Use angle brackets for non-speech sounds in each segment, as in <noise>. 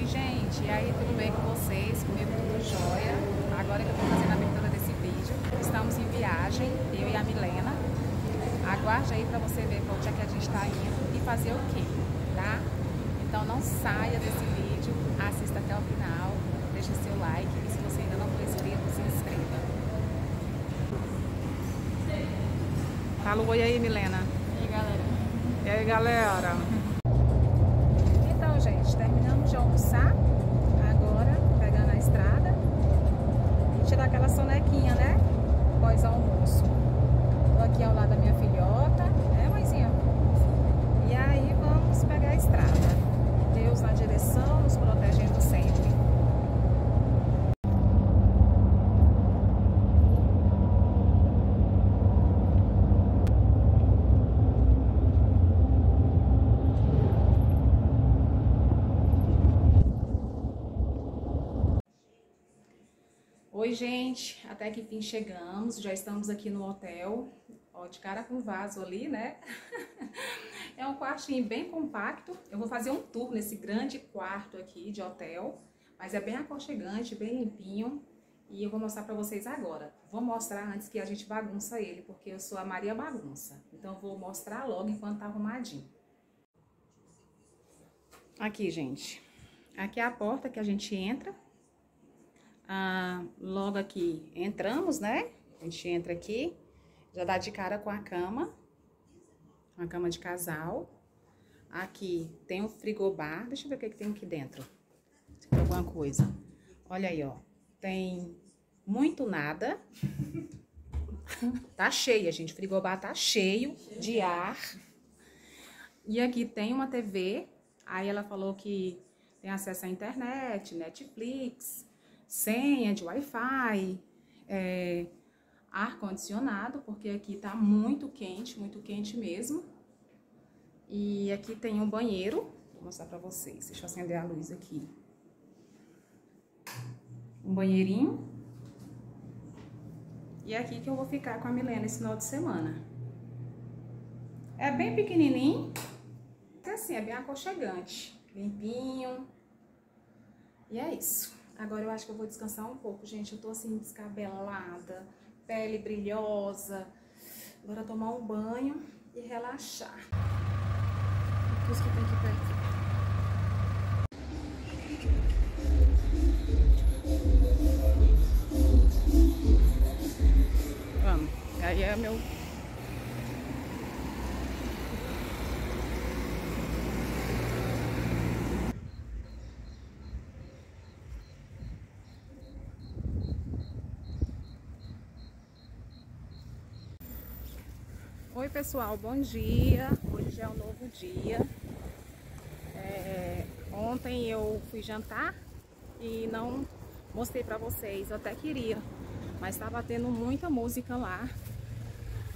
Oi, gente. E aí, tudo bem com vocês? Comigo tudo jóia. Agora que eu tô fazendo a abertura desse vídeo, estamos em viagem, eu e a Milena. Aguarde aí pra você ver pra onde é que a gente tá indo e fazer o quê, tá? Então não saia desse vídeo, assista até o final, deixa seu like e se você ainda não for inscrito, se inscreva. Fala oi aí, Milena. E aí, galera. E aí, galera almoçar. Agora, pegando a estrada. E tirar aquela sonequinha, né? Pós-almoço. Tô aqui ao lado da minha filhota. É, mãezinha? E aí, vamos pegar a estrada. Deus na direção, nos protegendo sempre. Oi, gente, até que fim chegamos, já estamos aqui no hotel, ó, de cara com vaso ali, né? <laughs> é um quartinho bem compacto, eu vou fazer um tour nesse grande quarto aqui de hotel, mas é bem aconchegante, bem limpinho, e eu vou mostrar pra vocês agora. Vou mostrar antes que a gente bagunça ele, porque eu sou a Maria Bagunça, então vou mostrar logo enquanto tá arrumadinho. Aqui, gente, aqui é a porta que a gente entra, ah, logo aqui entramos, né? A gente entra aqui, já dá de cara com a cama, uma cama de casal. Aqui tem um frigobar, deixa eu ver o que, que tem aqui dentro. Se tem alguma coisa. Olha aí, ó. Tem muito nada. Tá cheia, gente. O frigobar tá cheio de ar. E aqui tem uma TV. Aí ela falou que tem acesso à internet, Netflix, senha de Wi-Fi, é, ar-condicionado, porque aqui tá muito quente, muito quente mesmo. E aqui tem um banheiro, vou mostrar pra vocês, deixa eu acender a luz aqui. Um banheirinho. E é aqui que eu vou ficar com a Milena esse final de semana. É bem pequenininho, assim, é bem aconchegante, limpinho. E é isso. Agora eu acho que eu vou descansar um pouco, gente. Eu tô assim, descabelada, pele brilhosa. Agora tomar um banho e relaxar. O que tem aqui perto? Vamos. Aí é meu Oi pessoal, bom dia. Hoje é um novo dia. É, ontem eu fui jantar e não mostrei pra vocês. Eu até queria, mas estava tendo muita música lá.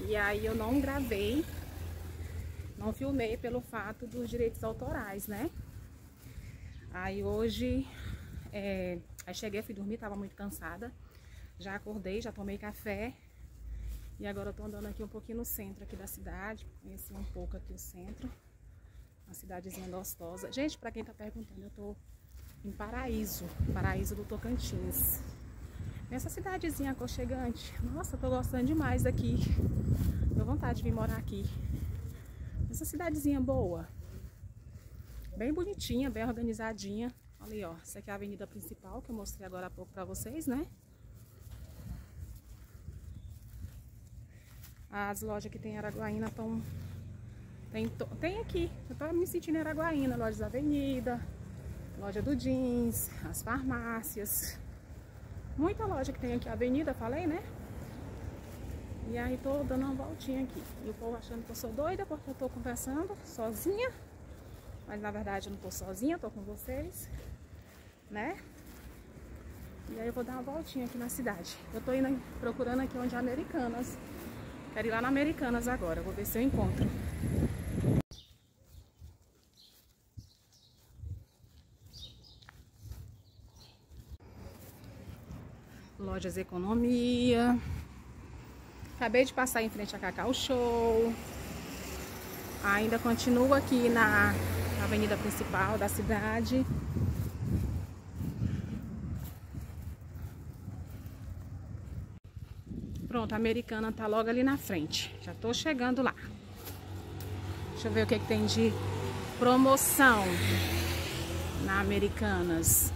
E aí eu não gravei, não filmei pelo fato dos direitos autorais, né? Aí hoje, é, aí cheguei, fui dormir, tava muito cansada. Já acordei, já tomei café e agora eu tô andando aqui um pouquinho no centro aqui da cidade, conheci um pouco aqui o centro. Uma cidadezinha gostosa. Gente, pra quem tá perguntando, eu tô em Paraíso, Paraíso do Tocantins. Nessa cidadezinha aconchegante. Nossa, tô gostando demais daqui. Deu vontade de vir morar aqui. Essa cidadezinha boa. Bem bonitinha, bem organizadinha. Olha aí, ó. Essa aqui é a avenida principal que eu mostrei agora há pouco pra vocês, né? As lojas que tem em Araguaína estão... Tem, tem aqui, eu tô me sentindo em Araguaína, lojas da Avenida, loja do jeans, as farmácias. Muita loja que tem aqui, Avenida, falei, né? E aí tô dando uma voltinha aqui. E o povo achando que eu sou doida porque eu tô conversando sozinha. Mas na verdade eu não tô sozinha, tô com vocês, né? E aí eu vou dar uma voltinha aqui na cidade. Eu tô indo procurando aqui onde é Americanas. Quero ir lá na Americanas agora, vou ver se eu encontro. Lojas Economia. Acabei de passar em frente a Cacau Show. Ainda continuo aqui na avenida principal da cidade. Pronto, a americana tá logo ali na frente. Já tô chegando lá. Deixa eu ver o que, que tem de promoção na Americanas.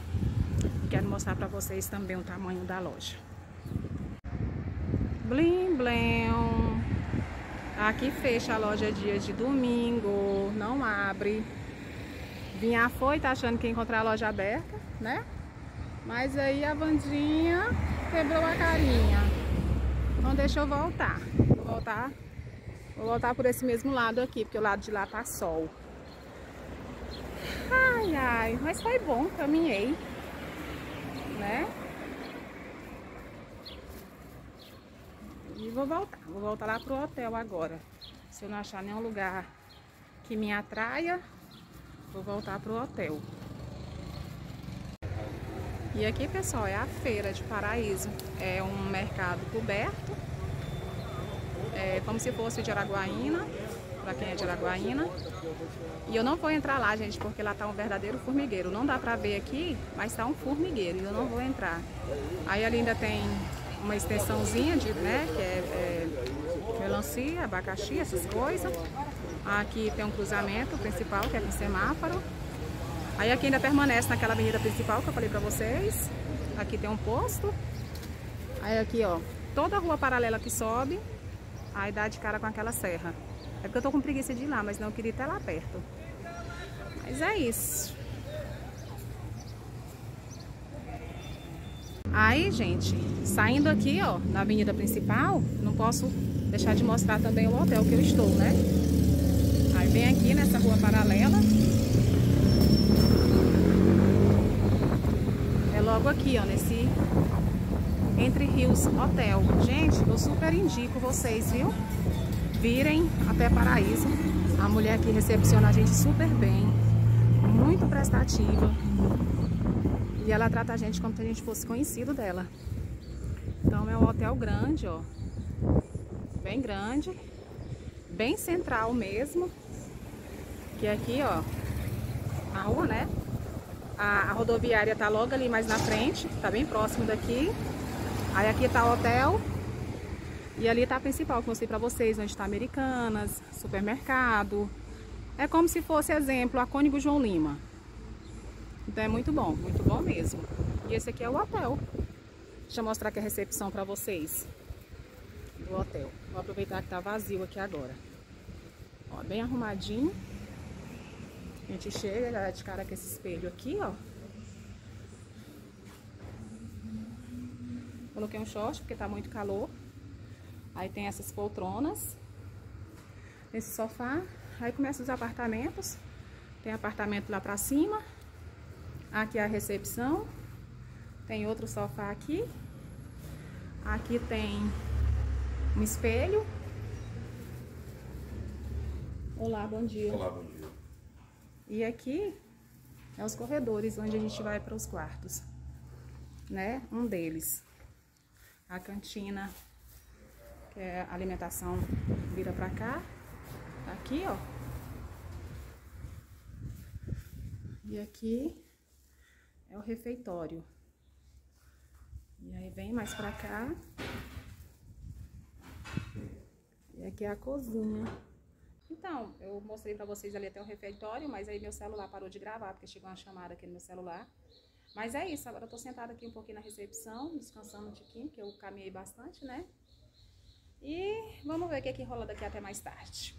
Quero mostrar para vocês também o tamanho da loja. Blim, blim. Aqui fecha a loja dia de domingo, não abre. Vinha foi, tá achando que ia encontrar a loja aberta, né? Mas aí a Vandinha quebrou a carinha. Então deixa eu voltar. Vou voltar, vou voltar por esse mesmo lado aqui, porque o lado de lá tá sol. Ai, ai, mas foi bom, caminhei, né? E vou voltar, vou voltar lá pro hotel agora. Se eu não achar nenhum lugar que me atraia, vou voltar pro hotel. E aqui, pessoal, é a feira de Paraíso. É um mercado coberto. É como se fosse de Araguaína, para quem é de Araguaína. E eu não vou entrar lá, gente, porque lá tá um verdadeiro formigueiro. Não dá pra ver aqui, mas tá um formigueiro e eu não vou entrar. Aí ali ainda tem uma extensãozinha de, né, que é, é melancia, abacaxi, essas coisas. Aqui tem um cruzamento principal, que é com semáforo. Aí aqui ainda permanece naquela avenida principal que eu falei pra vocês. Aqui tem um posto. Aí aqui, ó, toda a rua paralela que sobe, aí dá de cara com aquela serra. É porque eu tô com preguiça de ir lá, mas não queria ir até lá perto. Mas é isso. Aí, gente, saindo aqui, ó, na avenida principal, não posso deixar de mostrar também o hotel que eu estou, né? Aí vem aqui nessa rua paralela. Aqui, ó, nesse Entre Rios Hotel. Gente, eu super indico vocês, viu? Virem até Paraíso. A mulher aqui recepciona a gente super bem, muito prestativa. E ela trata a gente como se a gente fosse conhecido dela. Então é um hotel grande, ó. Bem grande. Bem central mesmo. Que é aqui, ó, a rua, né? A, a rodoviária tá logo ali mais na frente, tá bem próximo daqui. Aí aqui tá o hotel. E ali tá a principal que eu mostrei pra vocês, onde tá Americanas, supermercado. É como se fosse, exemplo, a Cônigo João Lima. Então é muito bom, muito bom mesmo. E esse aqui é o hotel. Deixa eu mostrar aqui a recepção pra vocês do hotel. Vou aproveitar que tá vazio aqui agora. Ó, bem arrumadinho. A gente chega, já de cara com esse espelho aqui, ó. Coloquei um short porque tá muito calor. Aí tem essas poltronas. Esse sofá. Aí começa os apartamentos. Tem apartamento lá pra cima. Aqui é a recepção. Tem outro sofá aqui. Aqui tem um espelho. Olá, bom dia. Olá, bom dia. E aqui é os corredores onde a gente vai para os quartos, né? Um deles. A cantina, que é a alimentação, vira para cá. Aqui, ó. E aqui é o refeitório. E aí vem mais pra cá. E aqui é a cozinha. Então, eu mostrei pra vocês ali até o refeitório, mas aí meu celular parou de gravar, porque chegou uma chamada aqui no meu celular. Mas é isso, agora eu tô sentada aqui um pouquinho na recepção, descansando um tiquinho, porque eu caminhei bastante, né? E vamos ver o que, é que rola daqui até mais tarde.